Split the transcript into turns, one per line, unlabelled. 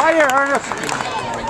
Right here, Ernest.